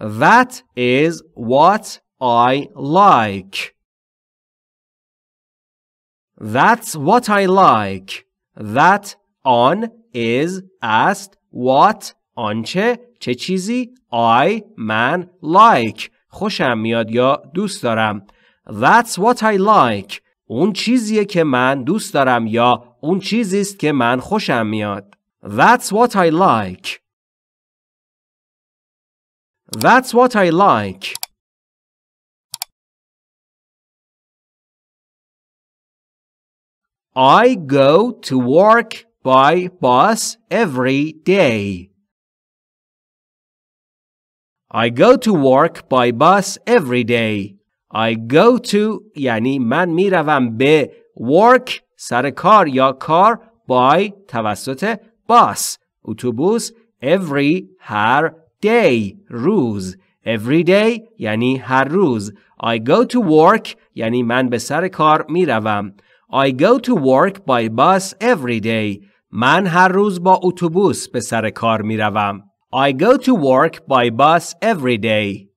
That is what I like. That's what I like. That on is است what آنچه چه چیزی I من like. خوشم میاد یا دوست دارم. That's what I like. اون چیزیه که من دوست دارم یا اون چیزی است که من خوشم میاد. That's what I like. That's what I like I go to work by bus every day. I go to work by bus every day. I go to یعنی من میروم به work سر کار یا کار by توسط bus اتوبوس every هر day روز every day یعنی هر روز I go to work یعنی من به سر کار میروم I go to work by bus every day. من هر روز با اتوبوس به سر کار می روم. I go to work by bus every day.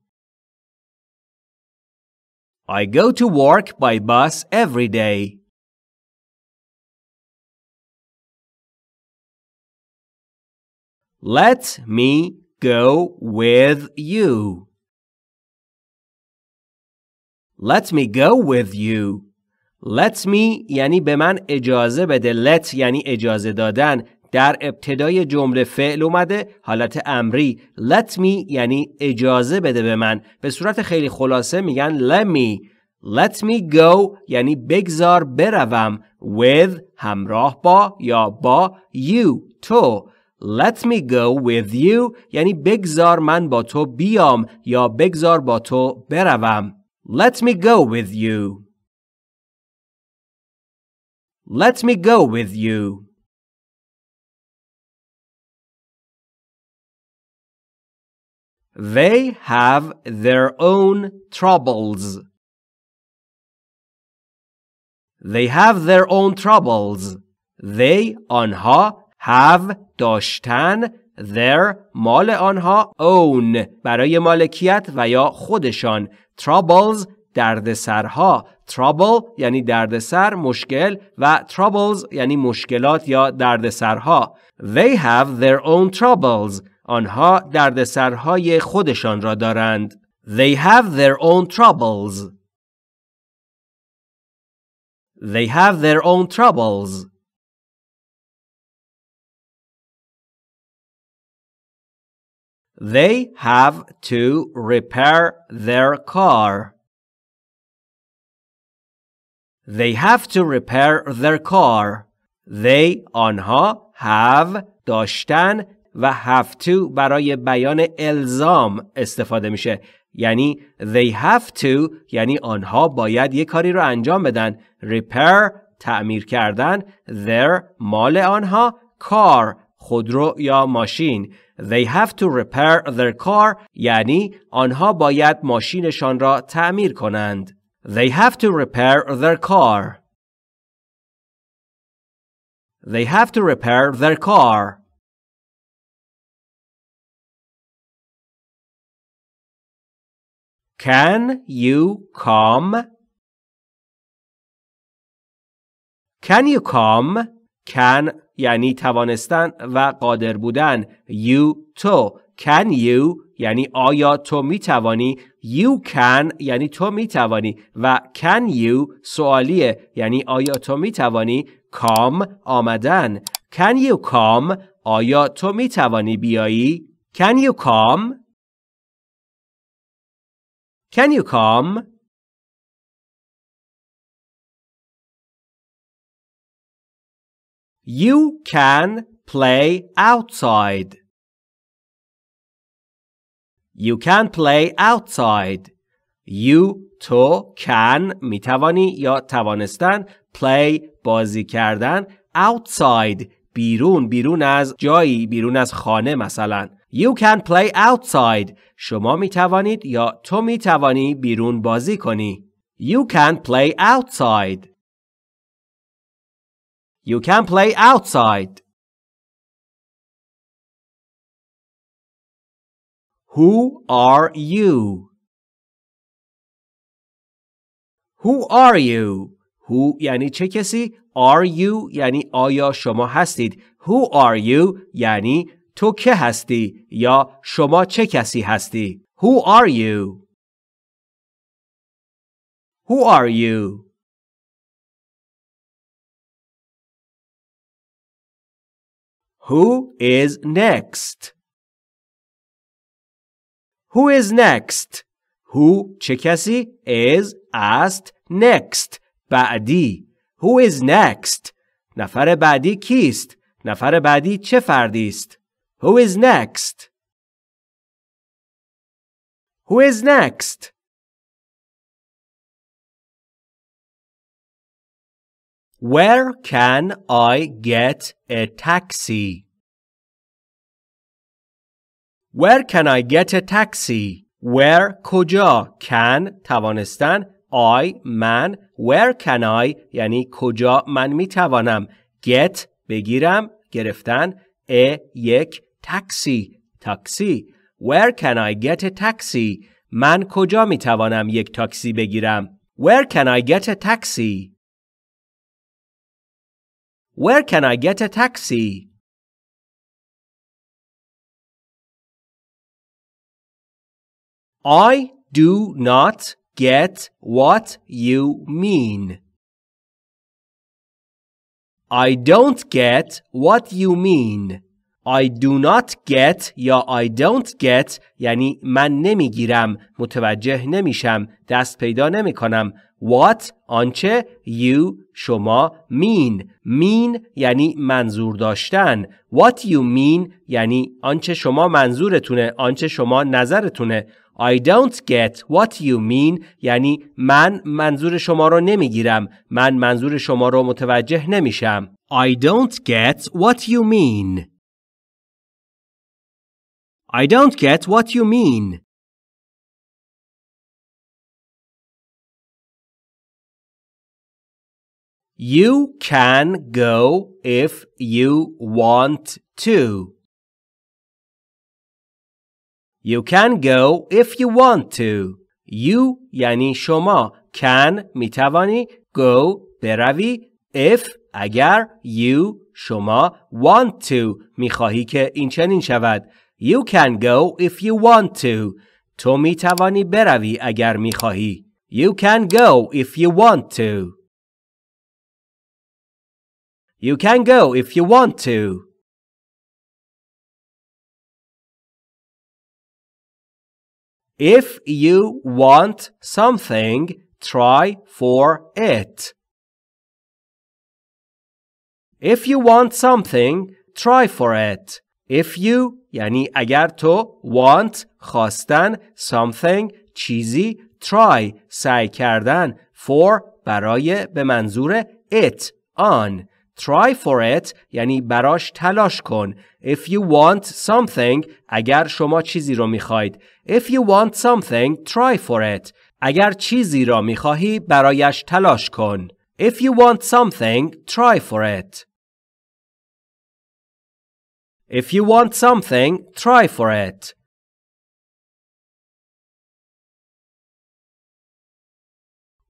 I go to work by bus every day. Let me go with you. Let me go with you. Let me یعنی به من اجازه بده. Let یعنی اجازه دادن. در ابتدای جمله فعل اومده حالت امری. Let me یعنی اجازه بده به من. به صورت خیلی خلاصه میگن let me. Let me go یعنی بگذار بروم. With همراه با یا با you تو. let me go with you یعنی بگذار من با تو بیام یا بگذار با تو بروم let me go with you Let me go with you. They have their own troubles. They have their own troubles. They آنها have داشتن their مال آنها own برای مالکیت و یا خودشان troubles دردسرها trouble یعنی دردسر مشکل و troubles یعنی مشکلات یا دردسرها they have their own troubles آنها دردسرهای خودشان را دارند they have their own troubles they have their own troubles they have to repair their car They have to repair their car. They آنها have داشتن و have to برای بیان الزام استفاده میشه یعنی they have to یعنی آنها باید یک کاری رو انجام بدن repair تعمیر کردن their مال آنها car خودرو یا ماشین they have to repair their car یعنی آنها باید ماشینشان را تعمیر کنند They have to repair their car. They have to repair their car. Can you come? Can you come? Can یعنی توانستن و قادر بودن. You تو. Can you? یعنی آیا تو می توانی you can یعنی تو می توانی و can you سوالیه. یعنی آیا تو می توانی come آمدن. Can you come آیا تو می توانی بیایی؟ Can you come can you come You can play outside. You can play outside. You تو can می توانی یا توانستن play بازی کردن outside بیرون بیرون از جایی بیرون از خانه مثلا You can play outside شما می توانید یا تو می توانی بیرون بازی کنی You can play outside You can play outside Who are you? Who are you? Who یعنی چه کسی؟ Are you یعنی آیا شما هستید؟ Who are you یعنی تو که هستی یا شما چه کسی هستی؟ Who are you? Who are you? Who is next? Who is next? Who چه کسی؟ is است next بعدی Who is next? نفر بعدی کیست؟ نفر بعدی چه فردی است؟ Who is next? Who is next? Where can I get a taxi? Where can I get a taxi? Where کجا can توانستن I من Where can I یعنی کجا من می توانم get بگیرم گرفتن a یک تاکسی تاکسی Where can I get a taxi من کجا می توانم یک تاکسی بگیرم Where can I get a taxi Where can I get a taxi? I do not get what you mean. I don't get what you mean. I do not get یا I don't get یعنی من نمی‌گیرم متوجه نمیشم دست پیدا نمی کنم What آنچه you شما mean. Mean یعنی منظور داشتن. What you mean یعنی آنچه شما منظورتونه آنچه شما نظرتونه. I don't get what you mean یعنی من منظور شما رو نمی‌گیرم. من منظور شما رو متوجه نمیشم. I don't get what you mean. I don't get what you mean You can go if you want to. You can go if you want to. You یعنی شما can می توانی go بروی if اگر you شما want to می خواهی که این چنین شود You can go if you want to. تو می توانی بروی اگر می خواهی. You can go if you want to. You can go if you want to. If you want something, try for it. If you want something, try for it. If you یعنی اگر تو want خواستن something چیزی try سعی کردن for برای به منظور it آن try for it یعنی براش تلاش کن if you want something اگر شما چیزی رو می‌خواید if you want something try for it اگر چیزی را می‌خواهی برایش تلاش کن if you want something try for it If you want something, try for it.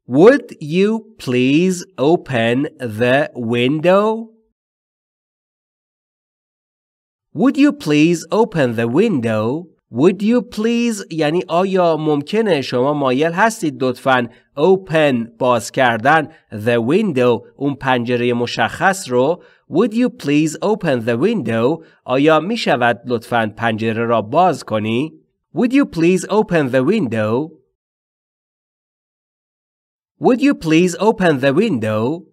Would you please open the window? Would you please open the window? Would you please یعنی آیا ممکنه شما مایل هستید لطفاً open باز کردن the window اون پنجره مشخص رو Would you please open the window آیا می شود لطفاً پنجره را باز کنی Would you please open the window Would you please open the window?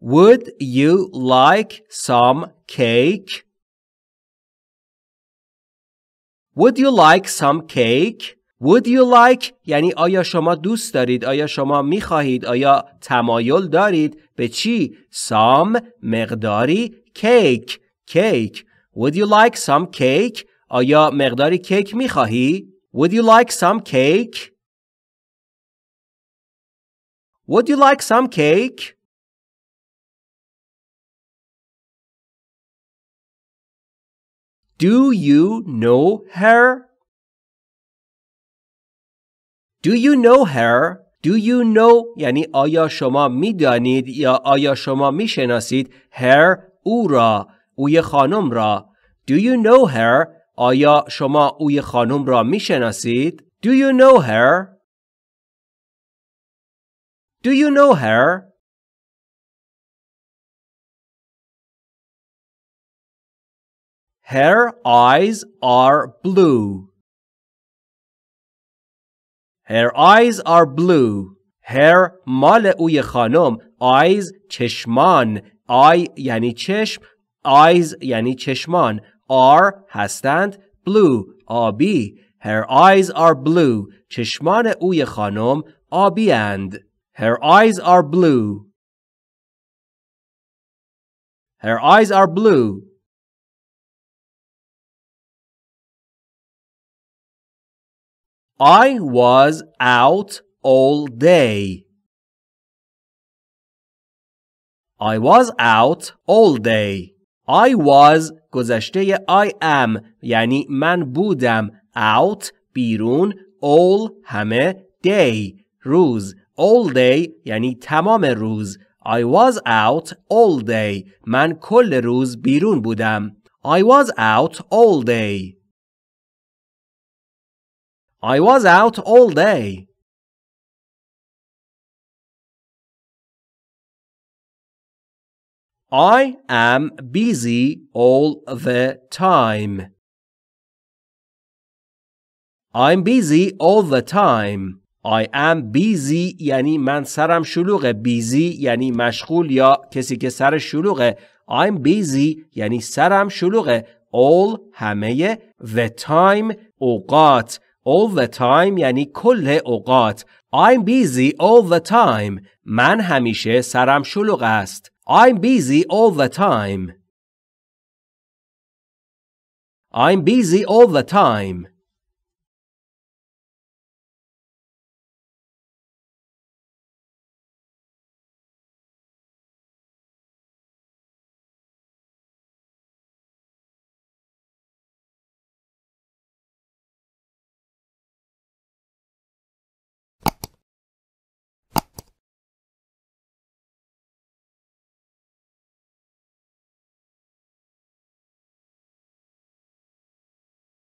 Would you like some cake? Would you like some cake? Would you like یعنی آیا شما دوست دارید آیا شما می خواهید آیا تمایل دارید به چی some مقداری cake cake Would you like some cake آیا مقداری کیک می خواهی Would you like some cake Would you like some cake Do you know her? Do you know her? Do you know یعنی آیا شما می‌دانید یا آیا شما می‌شناسید her او را اوی خانم را Do you know her آیا شما اوی خانم را می‌شناسید Do you know her Do you know her Her eyes are blue Her eyes are blue. Her مال اوی خانم. Eyes چشمان. eye یعنی چشم. Eyes یعنی چشمان. are هستند. Blue آبی. Her eyes are blue. چشمان اوی خانم آبی اند. Her eyes are blue. Her eyes are blue. I was out all day. I was out all day. I was گذشته I am یعنی من بودم out بیرون all همه day روز all day یعنی تمام روز I was out all day من کل روز بیرون بودم I was out all day I was out all day. I am busy all the time. I'm busy all the time. I am busy یعنی من سرم شلوغه busy یعنی مشغول یا کسی که سر شلوغه I'm busy یعنی سرم شلوغه all همه the time اوقات all the time یعنی کل اوقات I'm busy all the time من همیشه سرم شلوغ است I'm busy all the time I'm busy all the time